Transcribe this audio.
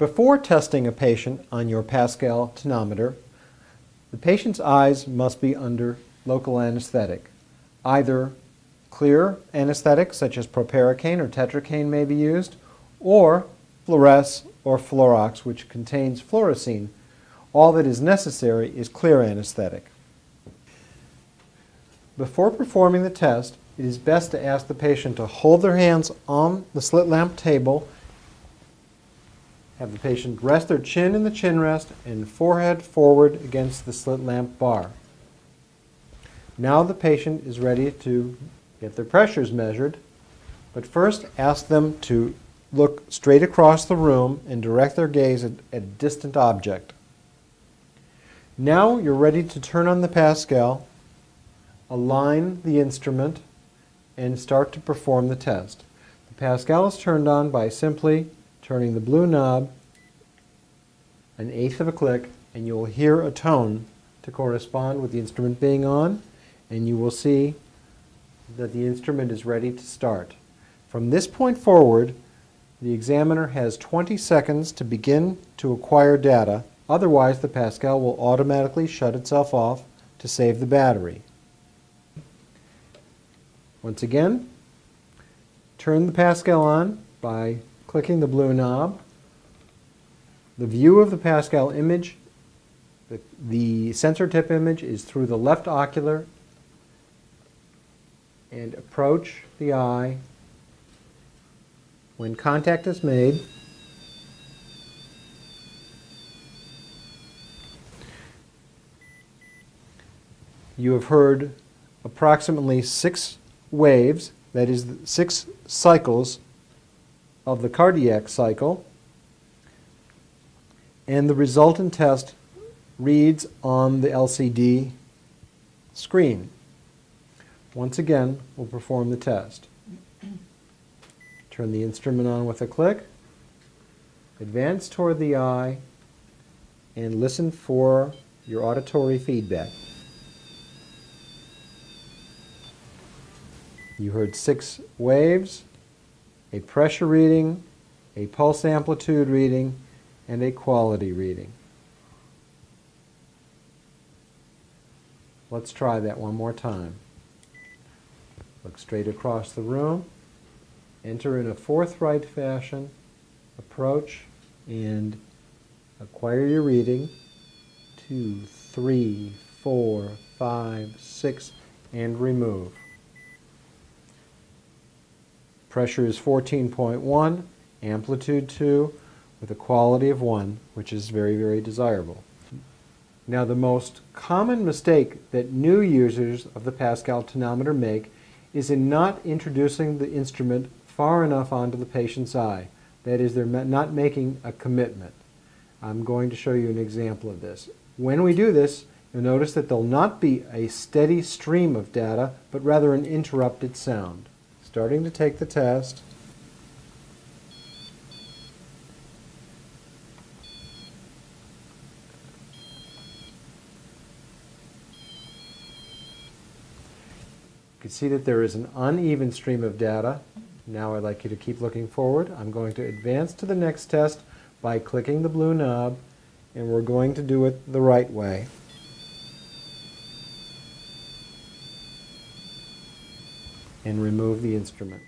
Before testing a patient on your Pascal tonometer, the patient's eyes must be under local anesthetic. Either clear anesthetic, such as proparacaine or tetracaine may be used, or Fluress or Flurox, which contains fluorescein. All that is necessary is clear anesthetic. Before performing the test, it is best to ask the patient to hold their hands on the slit lamp table have the patient rest their chin in the chin rest and forehead forward against the slit lamp bar. Now the patient is ready to get their pressures measured, but first ask them to look straight across the room and direct their gaze at, a distant object. Now you're ready to turn on the Pascal, align the instrument, and start to perform the test. The Pascal is turned on by simply turning the blue knob an eighth of a click and you will hear a tone to correspond with the instrument being on and you will see that the instrument is ready to start. From this point forward, the examiner has 20 seconds to begin to acquire data, otherwise the Pascal will automatically shut itself off to save the battery. Once again, turn the Pascal on by clicking the blue knob. The view of the Pascal image, the, the sensor tip image is through the left ocular and approach the eye. When contact is made, you have heard approximately six waves, that is, six cycles of the cardiac cycle, and the resultant test reads on the LCD screen. Once again, we'll perform the test. Turn the instrument on with a click, advance toward the eye, and listen for your auditory feedback. You heard six waves, a pressure reading, a pulse amplitude reading, and a quality reading. Let's try that one more time. Look straight across the room, enter in a forthright fashion, approach, and acquire your reading. Two, three, four, five, six, and remove. Pressure is 14.1, amplitude 2, with a quality of 1, which is very, very desirable. Now the most common mistake that new users of the Pascal tonometer make is in not introducing the instrument far enough onto the patient's eye. That is, they're not making a commitment. I'm going to show you an example of this. When we do this, you'll notice that there'll not be a steady stream of data, but rather an interrupted sound starting to take the test. You can see that there is an uneven stream of data. Now I'd like you to keep looking forward. I'm going to advance to the next test by clicking the blue knob, and we're going to do it the right way. And remove the instrument.